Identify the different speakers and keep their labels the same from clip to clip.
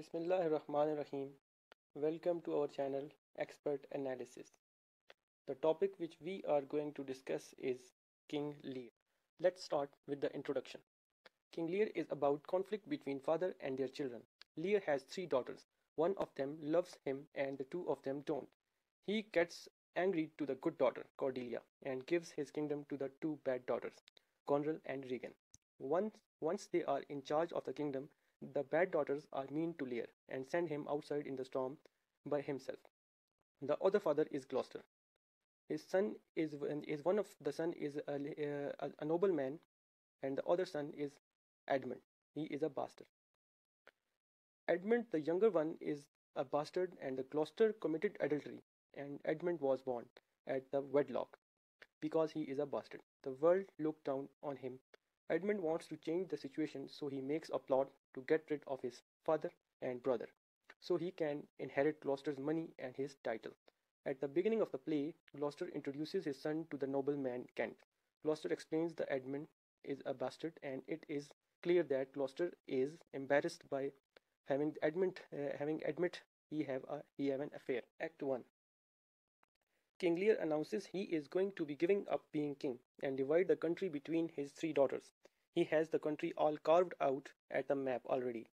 Speaker 1: Bismillahirrahmanirrahim. Welcome to our channel Expert Analysis. The topic which we are going to discuss is King Lear. Let's start with the introduction. King Lear is about conflict between father and their children. Lear has three daughters. One of them loves him and the two of them don't. He gets angry to the good daughter, Cordelia, and gives his kingdom to the two bad daughters, Goneril and Regan. Once, once they are in charge of the kingdom, the bad daughters are mean to Lear and send him outside in the storm by himself. The other father is Gloucester. His son is, is one of the son is a, a, a nobleman, and the other son is Edmund. He is a bastard. Edmund, the younger one, is a bastard, and the Gloucester committed adultery, and Edmund was born at the wedlock because he is a bastard. The world looked down on him Edmund wants to change the situation so he makes a plot to get rid of his father and brother so he can inherit Gloucester's money and his title. At the beginning of the play, Gloucester introduces his son to the nobleman Kent. Gloucester explains that Edmund is a bastard and it is clear that Gloucester is embarrassed by having Edmund uh, having admit he have a he have an affair. Act 1 King Lear announces he is going to be giving up being king and divide the country between his three daughters. He has the country all carved out at the map already,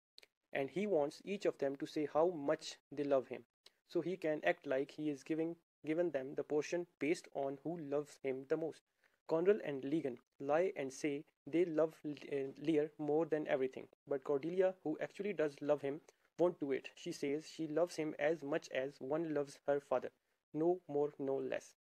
Speaker 1: and he wants each of them to say how much they love him, so he can act like he is giving given them the portion based on who loves him the most. Goneril and Regan lie and say they love Lear more than everything, but Cordelia, who actually does love him, won't do it. She says she loves him as much as one loves her father no more, no less.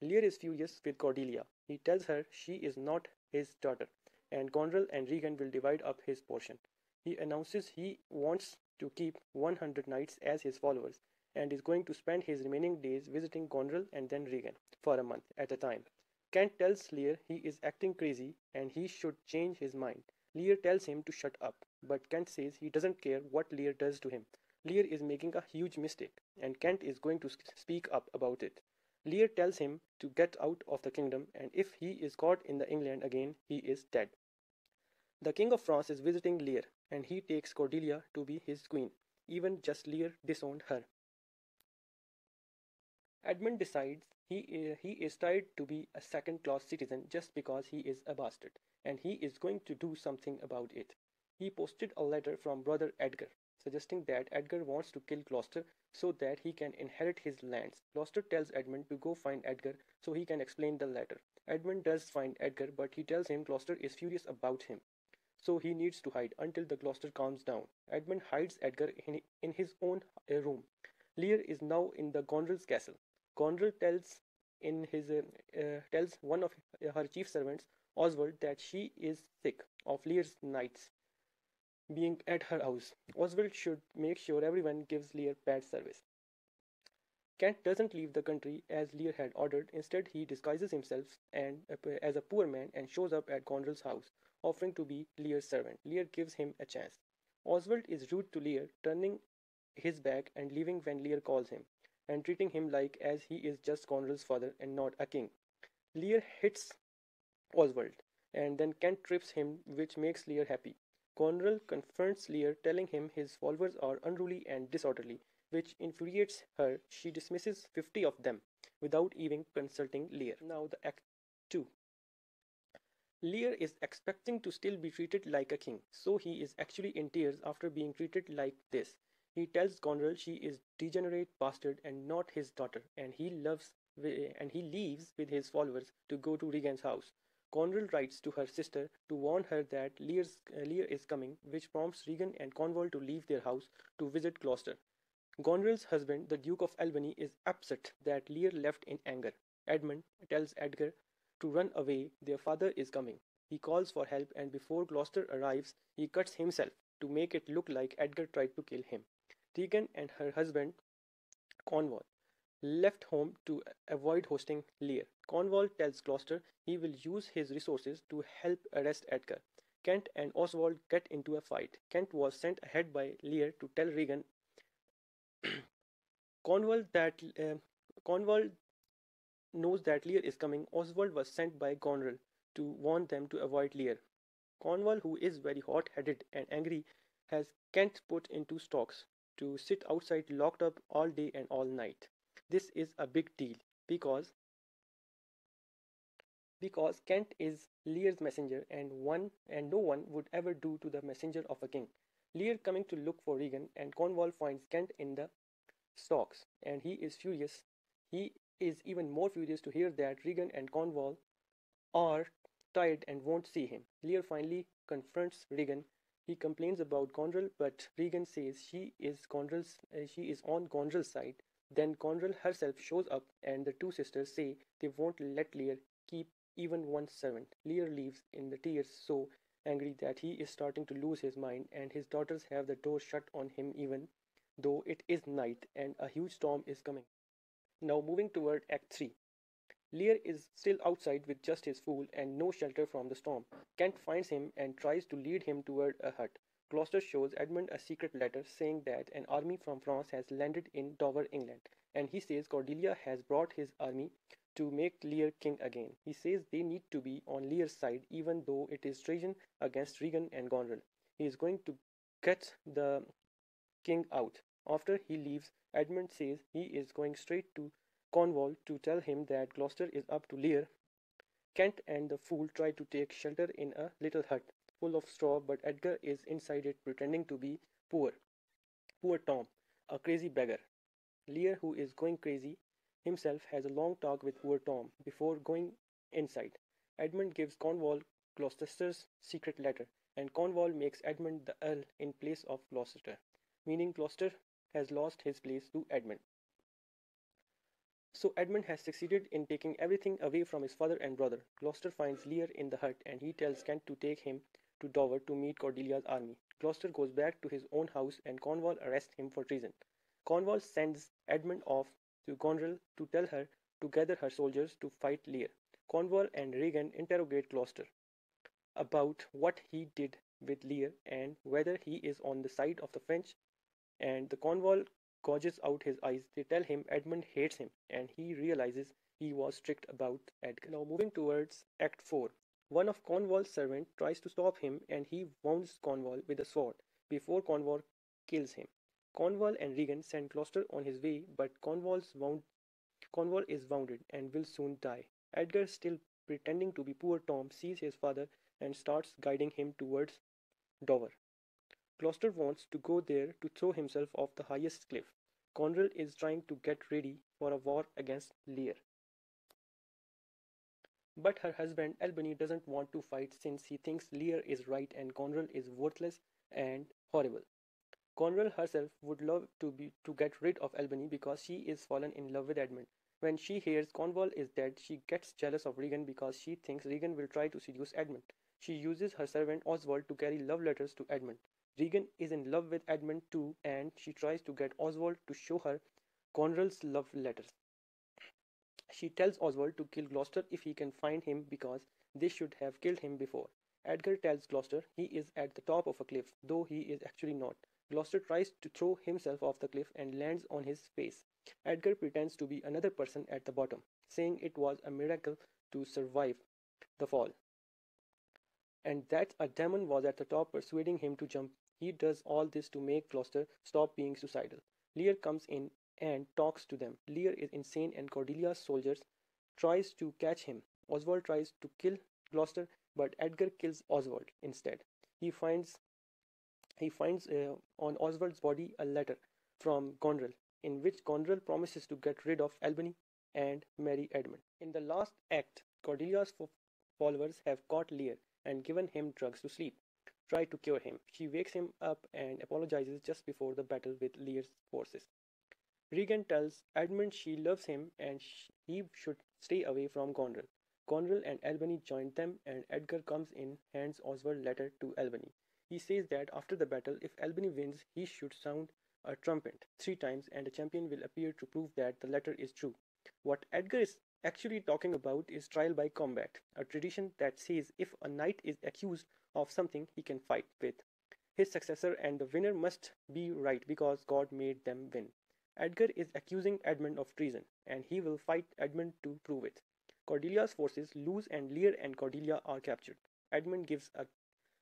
Speaker 1: Lear is furious with Cordelia. He tells her she is not his daughter, and Goneril and Regan will divide up his portion. He announces he wants to keep 100 knights as his followers and is going to spend his remaining days visiting Goneril and then Regan for a month at a time. Kent tells Lear he is acting crazy and he should change his mind. Lear tells him to shut up, but Kent says he doesn't care what Lear does to him. Lear is making a huge mistake, and Kent is going to speak up about it. Lear tells him to get out of the kingdom, and if he is caught in the England again, he is dead. The King of France is visiting Lear, and he takes Cordelia to be his queen. Even just Lear disowned her. Edmund decides he, uh, he is tired to be a second class citizen just because he is a bastard, and he is going to do something about it. He posted a letter from brother Edgar, suggesting that Edgar wants to kill Gloucester so that he can inherit his lands. Gloucester tells Edmund to go find Edgar so he can explain the letter. Edmund does find Edgar, but he tells him Gloucester is furious about him. So he needs to hide until the Gloucester calms down. Edmund hides Edgar in, in his own uh, room. Lear is now in the Goneril's castle. Goneril tells in his uh, uh, tells one of her chief servants, Oswald, that she is sick of Lear's knights being at her house. Oswald should make sure everyone gives Lear bad service. Kent doesn't leave the country as Lear had ordered. Instead, he disguises himself and as a poor man and shows up at Goneril's house, offering to be Lear's servant. Lear gives him a chance. Oswald is rude to Lear, turning his back and leaving when Lear calls him, and treating him like as he is just Goneril's father and not a king. Lear hits Oswald, and then Kent trips him, which makes Lear happy. Goneril confronts Lear, telling him his followers are unruly and disorderly, which infuriates her. She dismisses 50 of them without even consulting Lear. Now, the Act 2. Lear is expecting to still be treated like a king, so he is actually in tears after being treated like this. He tells Goneril she is degenerate bastard and not his daughter, and he loves and he leaves with his followers to go to Regan's house. Goneril writes to her sister to warn her that Lear's, uh, Lear is coming, which prompts Regan and Cornwall to leave their house to visit Gloucester. Goneril's husband, the Duke of Albany, is upset that Lear left in anger. Edmund tells Edgar to run away, their father is coming. He calls for help, and before Gloucester arrives, he cuts himself to make it look like Edgar tried to kill him. Regan and her husband, Cornwall, left home to avoid hosting Lear. Cornwall tells Gloucester he will use his resources to help arrest Edgar. Kent and Oswald get into a fight. Kent was sent ahead by Lear to tell Regan Cornwall that uh, Cornwall knows that Lear is coming. Oswald was sent by Goneril to warn them to avoid Lear. Cornwall, who is very hot-headed and angry, has Kent put into stocks to sit outside locked up all day and all night. This is a big deal because because Kent is Lear's messenger and one and no one would ever do to the messenger of a king. Lear coming to look for Regan and Cornwall finds Kent in the stocks and he is furious. He is even more furious to hear that Regan and Cornwall are tired and won't see him. Lear finally confronts Regan. He complains about Gondrel, but Regan says she is Gondrel's, uh, she is on Gondrel's side. Then Gondrel herself shows up, and the two sisters say they won't let Lear keep even one servant. Lear leaves in the tears, so angry that he is starting to lose his mind, and his daughters have the door shut on him even though it is night and a huge storm is coming. Now moving toward Act 3. Lear is still outside with just his fool and no shelter from the storm. Kent finds him and tries to lead him toward a hut. Gloucester shows Edmund a secret letter saying that an army from France has landed in Dover, England, and he says Cordelia has brought his army to make Lear king again. He says they need to be on Lear's side even though it is treason against Regan and Goneril. He is going to get the king out. After he leaves, Edmund says he is going straight to Cornwall to tell him that Gloucester is up to Lear. Kent and the fool try to take shelter in a little hut full of straw, but Edgar is inside it pretending to be poor. Poor Tom, a crazy beggar. Lear, who is going crazy himself, has a long talk with poor Tom before going inside. Edmund gives Cornwall Gloucester's secret letter, and Cornwall makes Edmund the Earl in place of Gloucester, meaning Gloucester has lost his place to Edmund. So Edmund has succeeded in taking everything away from his father and brother. Gloucester finds Lear in the hut and he tells Kent to take him to Dover to meet Cordelia's army. Gloucester goes back to his own house and Cornwall arrests him for treason. Cornwall sends Edmund off to Goneril to tell her to gather her soldiers to fight Lear. Cornwall and Regan interrogate Gloucester about what he did with Lear and whether he is on the side of the French and the Cornwall gouges out his eyes. They tell him Edmund hates him and he realizes he was tricked about Edgar. Now moving towards Act 4. One of Cornwall's servants tries to stop him and he wounds Cornwall with a sword before Cornwall kills him. Cornwall and Regan send Gloucester on his way, but Cornwall's wound, Cornwall is wounded and will soon die. Edgar, still pretending to be poor Tom, sees his father and starts guiding him towards Dover. Gloucester wants to go there to throw himself off the highest cliff. Goneril is trying to get ready for a war against Lear. But her husband Albany doesn't want to fight since he thinks Lear is right and Goneril is worthless and horrible. Goneril herself would love to be to get rid of Albany because she is fallen in love with Edmund. When she hears Cornwall is dead, she gets jealous of Regan because she thinks Regan will try to seduce Edmund. She uses her servant Oswald to carry love letters to Edmund. Regan is in love with Edmund too, and she tries to get Oswald to show her Goneril's love letters. She tells Oswald to kill Gloucester if he can find him because they should have killed him before. Edgar tells Gloucester he is at the top of a cliff, though he is actually not. Gloucester tries to throw himself off the cliff and lands on his face. Edgar pretends to be another person at the bottom, saying it was a miracle to survive the fall and that a demon was at the top persuading him to jump. He does all this to make Gloucester stop being suicidal. Lear comes in and talks to them. Lear is insane and Cordelia's soldiers tries to catch him. Oswald tries to kill Gloucester, but Edgar kills Oswald instead. He finds he finds uh, on Oswald's body a letter from Goneril in which Goneril promises to get rid of Albany and marry Edmund. In the last act, Cordelia's followers have caught Lear and given him drugs to sleep. Try to cure him. She wakes him up and apologizes just before the battle with Lear's forces. Regan tells Edmund she loves him and he should stay away from Goneril. Goneril and Albany join them and Edgar comes in hands Oswald letter to Albany. He says that after the battle, if Albany wins, he should sound a trumpet three times and a champion will appear to prove that the letter is true. What Edgar is actually talking about is trial by combat, a tradition that says if a knight is accused of something he can fight with. His successor and the winner must be right because God made them win. Edgar is accusing Edmund of treason, and he will fight Edmund to prove it. Cordelia's forces lose and Lear and Cordelia are captured. Edmund gives a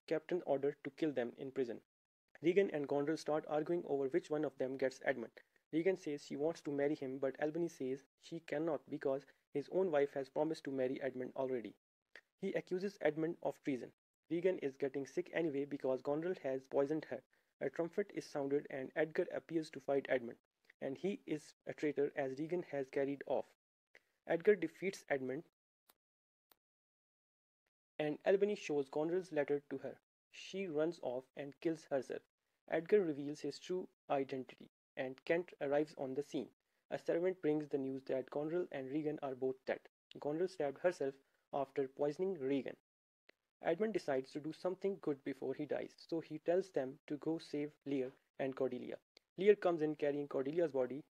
Speaker 1: captain order to kill them in prison. Regan and Gondrel start arguing over which one of them gets Edmund. Regan says she wants to marry him, but Albany says she cannot because his own wife has promised to marry Edmund already. He accuses Edmund of treason. Regan is getting sick anyway because Gondrel has poisoned her. A trumpet is sounded and Edgar appears to fight Edmund, and he is a traitor as Regan has carried off. Edgar defeats Edmund and Albany shows Gondrel's letter to her. She runs off and kills herself. Edgar reveals his true identity, and Kent arrives on the scene. A servant brings the news that Gondrel and Regan are both dead. Gondrel stabbed herself after poisoning Regan. Edmund decides to do something good before he dies, so he tells them to go save Lear and Cordelia. Lear comes in carrying Cordelia's body.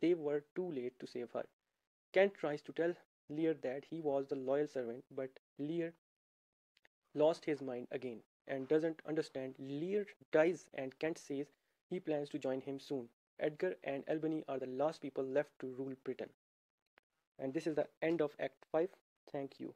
Speaker 1: They were too late to save her. Kent tries to tell Lear that he was the loyal servant, but Lear lost his mind again and doesn't understand. Lear dies and Kent says he plans to join him soon. Edgar and Albany are the last people left to rule Britain. And this is the end of Act 5. Thank you.